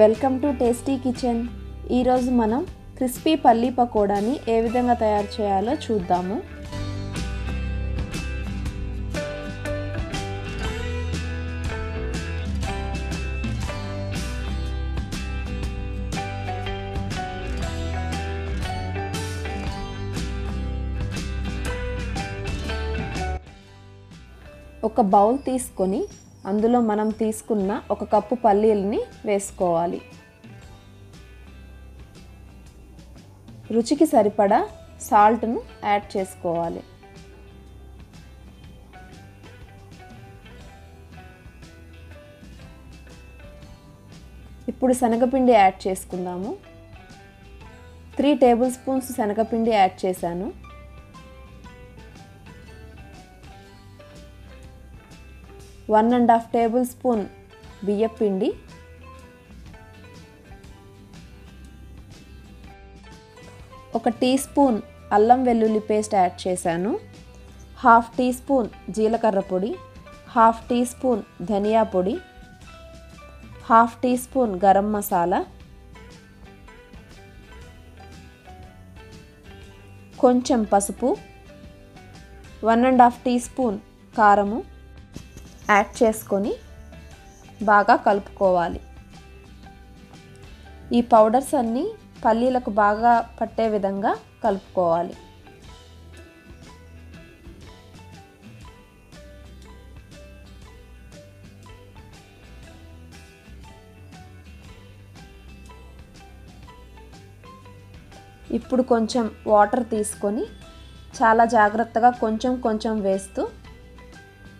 Welcome to tasty kitchen. ఈరోజు మనం crispy పల్లీ పకోడాని ఏ విధంగా తయారు చేయాలో చూద్దాము. ఒక బౌల్ తీసుకొని అందులో మనం తీసుకున్న ఒక కప్పు పల్లీలని వేసుకోవాలి. రుచికి సరిపడా సాల్ట్ను యాడ్ చేసుకోవాలి. ఇప్పుడు శనగపిండి యాడ్ చేసుకుందాము. త్రీ టేబుల్ స్పూన్స్ శనగపిండి యాడ్ చేశాను. One and half tablespoon బియ్యపిండి ఒక టీ స్పూన్ అల్లం వెల్లుల్లి పేస్ట్ యాడ్ చేశాను. హాఫ్ టీ స్పూన్ జీలకర్ర పొడి హాఫ్ టీ స్పూన్ ధనియా పొడి half teaspoon garam masala. కొంచెం పసుపు one and half teaspoon కారము. యాడ్ చేసుకొని బాగా కలుపుకోవాలి. ఈ పౌడర్స్ అన్నీ పల్లీలకు బాగా పట్టే విధంగా కలుపుకోవాలి. ఇప్పుడు కొంచెం వాటర్ తీసుకొని చాలా జాగ్రత్తగా కొంచెం కొంచెం వేస్తూ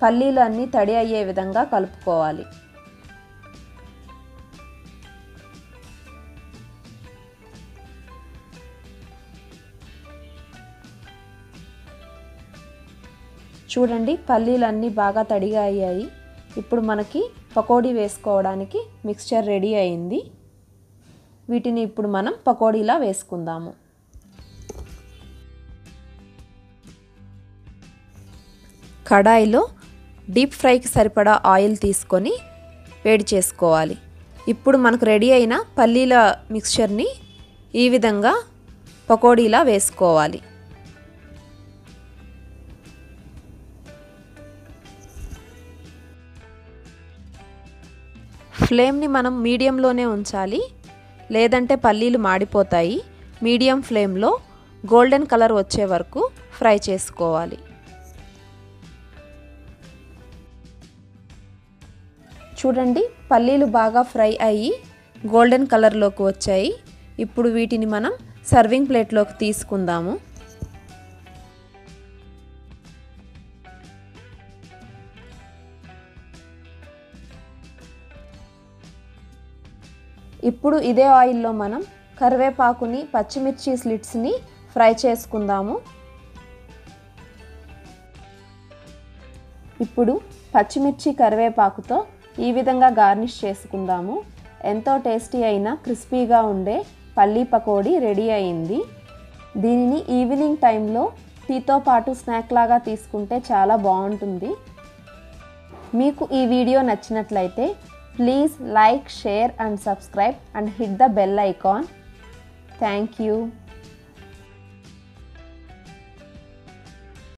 పల్లీలు అన్నీ తడి అయ్యే విధంగా కలుపుకోవాలి. చూడండి పల్లీలు అన్నీ బాగా తడిగా అయ్యాయి. ఇప్పుడు మనకి పకోడీ వేసుకోవడానికి మిక్స్చర్ రెడీ అయింది. వీటిని ఇప్పుడు మనం పకోడీలా వేసుకుందాము. కడాయిలో డీప్ ఫ్రైకి సరిపడా ఆయిల్ తీసుకొని వేడి చేసుకోవాలి. ఇప్పుడు మనకు రెడీ అయిన పల్లీల మిక్స్చర్ని ఈ విధంగా పకోడీలా వేసుకోవాలి. ఫ్లేమ్ని మనం మీడియంలోనే ఉంచాలి. లేదంటే పల్లీలు మాడిపోతాయి. మీడియం ఫ్లేమ్లో గోల్డెన్ కలర్ వచ్చే వరకు ఫ్రై చేసుకోవాలి. చూడండి పల్లీలు బాగా ఫ్రై అయ్యి గోల్డెన్ కలర్లోకి వచ్చాయి. ఇప్పుడు వీటిని మనం సర్వింగ్ ప్లేట్లోకి తీసుకుందాము. ఇప్పుడు ఇదే ఆయిల్లో మనం కరివేపాకుని పచ్చిమిర్చి స్లిట్స్ని ఫ్రై చేసుకుందాము. ఇప్పుడు పచ్చిమిర్చి కరివేపాకుతో ఈ విధంగా గార్నిష్ చేసుకుందాము. ఎంతో టేస్టీ అయిన క్రిస్పీగా ఉండే పల్లీ పకోడీ రెడీ అయింది. దీనిని ఈవినింగ్ టైంలో టీతో పాటు స్నాక్ లాగా తీసుకుంటే చాలా బాగుంటుంది. మీకు ఈ వీడియో నచ్చినట్లయితే please like share and subscribe and hit the bell icon. Thank you.